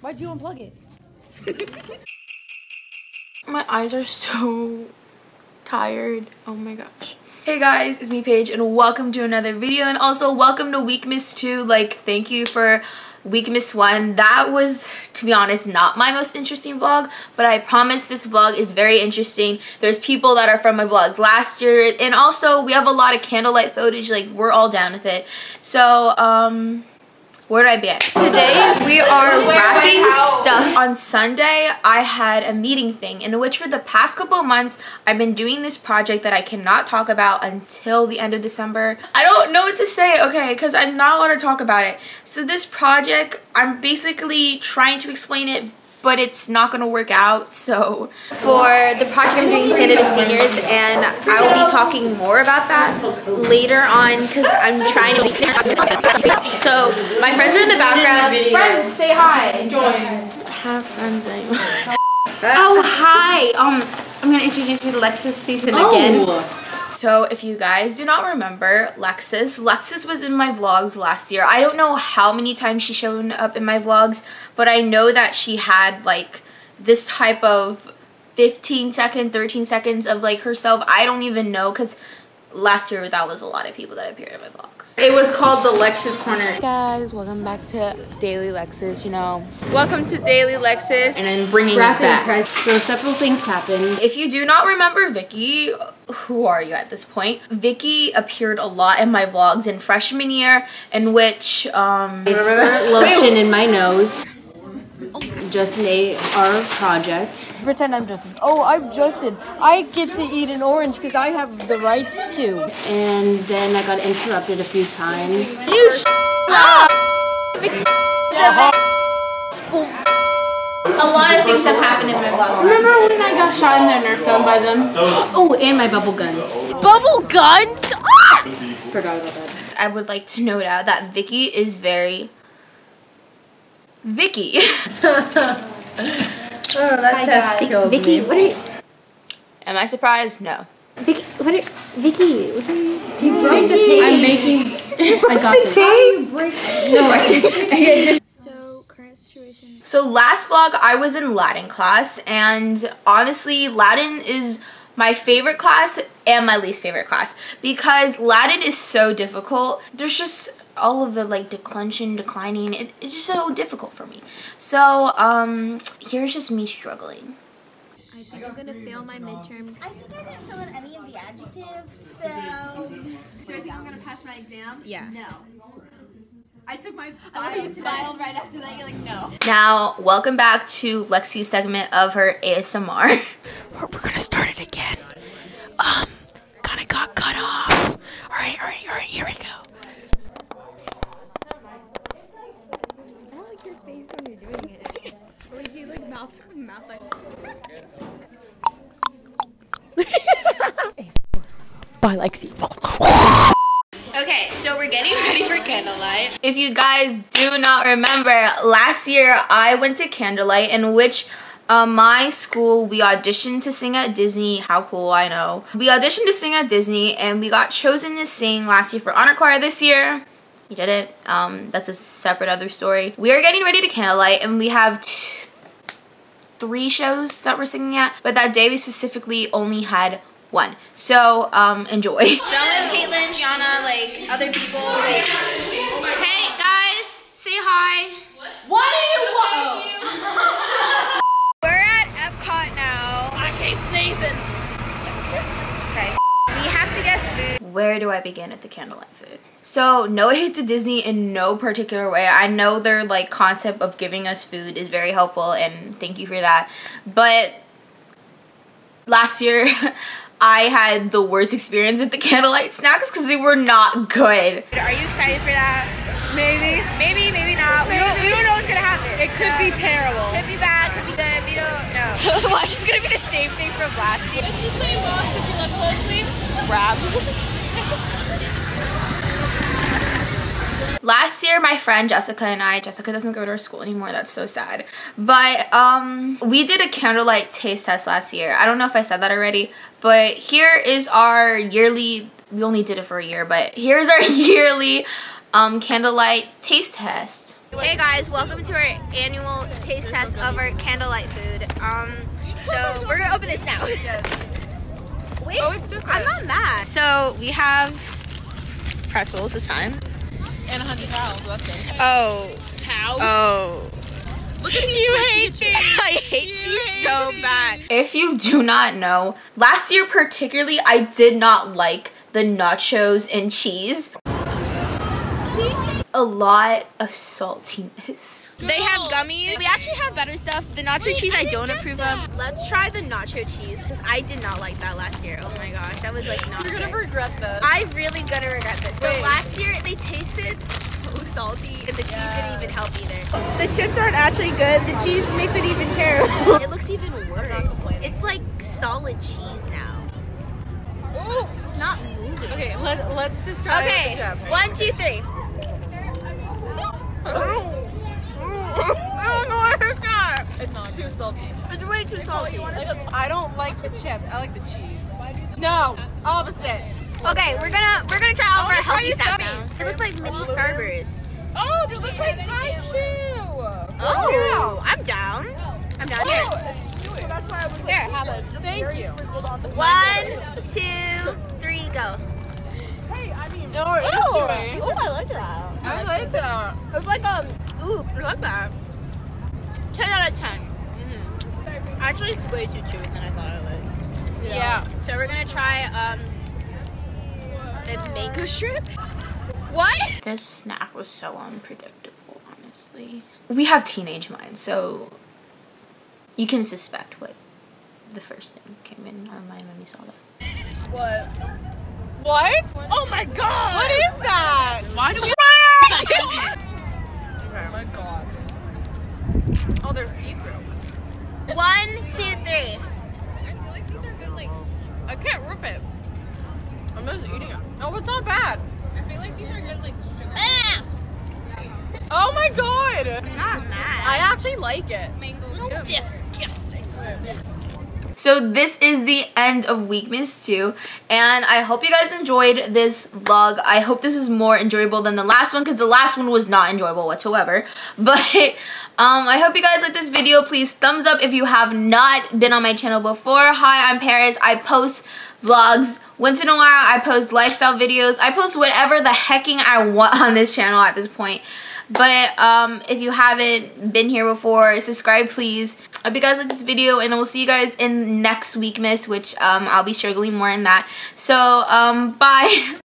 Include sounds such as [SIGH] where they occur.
Why'd you unplug it? [LAUGHS] My eyes are so tired. Oh my gosh. Hey guys, it's me Paige and welcome to another video and also welcome to Weekmas 2. Like thank you for Weekmas 1. That was, to be honest, not my most interesting vlog, but I promise this vlog is very interesting. There's people that are from my vlogs last year and also we have a lot of candlelight footage, like we're all down with it. So, um, where did I begin? Today we are wrapping stuff. [LAUGHS] On Sunday I had a meeting thing in which for the past couple months I've been doing this project that I cannot talk about until the end of December. I don't know what to say, okay, because I'm not allowed to talk about it. So this project, I'm basically trying to explain it but it's not going to work out. So for the project I'm doing Santa to Seniors and I will be talking more about that later on because I'm trying to So my friends are in the background. Friends, say hi. Join. Have friends [LAUGHS] anymore. oh, hi. Um, I'm going to introduce you to Lexus season oh. again. So if you guys do not remember Lexus, Lexus was in my vlogs last year. I don't know how many times she showed up in my vlogs, but I know that she had like this type of 15 second, 13 seconds of like herself. I don't even know because last year that was a lot of people that appeared in my vlogs. It was called the Lexus Corner. Hey guys, welcome back to Daily Lexus, you know. Welcome to Daily Lexus. And then bringing it back. So several things happened. If you do not remember Vicky, who are you at this point? Vicky appeared a lot in my vlogs in freshman year in which um [LAUGHS] lotion in my nose. Justin ate our project. Pretend I'm Justin. Oh, I'm Justin. I get to eat an orange because I have the rights to. And then I got interrupted a few times. You up! A lot of things have happened in my vlogs. Remember when I got shot in the Nerf gun by them? Oh, and my bubble gun. Bubble guns? Ah! Forgot about that. I would like to note out that Vicky is very Vicky. [LAUGHS] oh, that test killed me. Vicky, me. what are you? Am I surprised? No. Vicky, what are Vicky? What are you? You broke the tape. I'm making. [LAUGHS] I got the tape. No, I didn't. So current situation. So last vlog, I was in Latin class, and honestly, Latin is my favorite class and my least favorite class because Latin is so difficult. There's just all of the like declension, declining, it, it's just so difficult for me. So um, here's just me struggling. I think I'm gonna fail my midterm. I think I didn't fill in any of the adjectives, so. So I think I'm gonna pass my exam? Yeah. No. I took my. I love you smiled right after that. You're like, no. Now, welcome back to Lexi's segment of her ASMR. [LAUGHS] we're, we're gonna start it again. Um, kind of got cut off. All right, all right, all right. Here we go. [LAUGHS] Bye, Lexi. Okay, so we're getting ready for candlelight. If you guys do not remember, last year I went to candlelight in which uh, my school, we auditioned to sing at Disney. How cool, I know. We auditioned to sing at Disney and we got chosen to sing last year for honor choir this year. We did it. Um, that's a separate other story. We are getting ready to candlelight and we have three shows that we're singing at. But that day we specifically only had one. So, um, enjoy. [LAUGHS] Dylan, Caitlin, Gianna, like, other people, like, hey, guys, say hi. What, what do you want? Oh. We're at Epcot now. I keep sneezing. Okay. We have to get food. Where do I begin at the candlelight food? So, no hate to Disney in no particular way. I know their, like, concept of giving us food is very helpful, and thank you for that. But, last year, [LAUGHS] I had the worst experience with the candlelight snacks because they were not good. Are you excited for that? Maybe. Maybe, maybe not. Maybe. We, don't, we don't know what's going to happen. It could so. be terrible. Could be bad, could be good. We don't know. Watch, [LAUGHS] it's going to be the same thing from last year. It's the same box if you look closely. Grab. [LAUGHS] Last year, my friend Jessica and I, Jessica doesn't go to our school anymore, that's so sad. But um, we did a candlelight taste test last year. I don't know if I said that already, but here is our yearly, we only did it for a year, but here's our [LAUGHS] yearly um, candlelight taste test. Hey guys, welcome to our annual taste test of our candlelight food. Um, so we're gonna open this now. [LAUGHS] Wait, Oh, it's different. I'm not mad. So we have pretzels this time. And 100 towels, that's good. Oh, cows. Oh. Look at these You hate these. [LAUGHS] I hate these so bad. If you do not know, last year particularly, I did not like the nachos and cheese. A lot of saltiness. They have gummies. We actually have better stuff. The nacho cheese I don't approve of. Let's try the nacho cheese because I did not like that last year. Oh my gosh, that was like not You're gonna good. regret this. I'm really gonna regret this. So last year they tasted so salty and the cheese didn't even help either. The chips aren't actually good. The cheese makes it even terrible. It looks even worse. It's like solid cheese now. Ooh. It's not moving. Okay, let, let's just try Okay, the chip. one, two, three. Too salty. It's way too salty. I don't like the chips. I like the cheese. No, opposite. Okay, we're gonna we're gonna try all of I our wanna healthy these snacks gummies. now. They look like mini Starbursts. Oh, they look like mine too. Oh, I'm down. I'm down here. Oh, it's chewy. That's why I was Here, have it. Thank you. One, two, three, go. Hey, I mean, no, it's Ooh, chewy. ooh, I like that. I like that. It's like um, ooh, I like that. Ten out of 10 Mm-hmm. Actually, it's way too chewy than I thought it would. Yeah. So we're gonna try um, the mango strip. What? This snack was so unpredictable, honestly. We have teenage minds, so you can suspect what the first thing came in our mind when we saw that. What? What? Oh my god! What is that? Why do we? [LAUGHS] Okay. Oh my god. Oh, they're see-through. One, two, three. I feel like these are good, like, I can't rip it. I'm just eating it. Oh, it's not bad. I feel like these are good, like, sugar. Ah, Oh my god! I'm not mad. I actually like it. Mango, disgusting. So this is the end of Weekmas 2 and I hope you guys enjoyed this vlog. I hope this is more enjoyable than the last one because the last one was not enjoyable whatsoever. [LAUGHS] But um, I hope you guys like this video. Please thumbs up if you have not been on my channel before. Hi, I'm Paris. I post vlogs once in a while. I post lifestyle videos. I post whatever the hecking I want on this channel at this point. But um, if you haven't been here before, subscribe please. I hope you guys like this video and I will see you guys in next week, miss, which um, I'll be struggling more in that. So, um, bye.